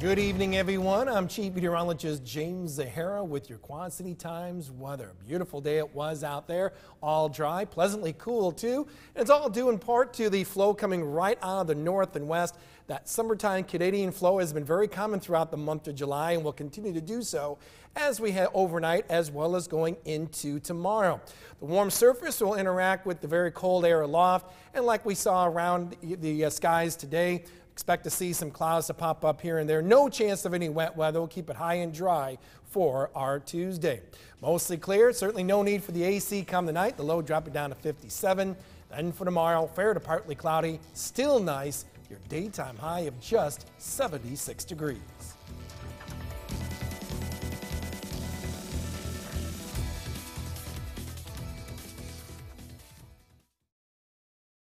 Good evening, everyone. I'm Chief Meteorologist James Zahara with your Quad City Times weather. Beautiful day it was out there, all dry, pleasantly cool too. And it's all due in part to the flow coming right out of the north and west. That summertime Canadian flow has been very common throughout the month of July and will continue to do so as we head overnight as well as going into tomorrow. The warm surface will interact with the very cold air aloft and like we saw around the uh, skies today, Expect to see some clouds to pop up here and there. No chance of any wet weather. We'll keep it high and dry for our Tuesday. Mostly clear. Certainly no need for the AC come tonight. The low dropping down to 57. Then for tomorrow, fair to partly cloudy. Still nice. Your daytime high of just 76 degrees.